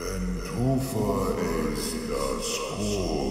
Ventura is the score.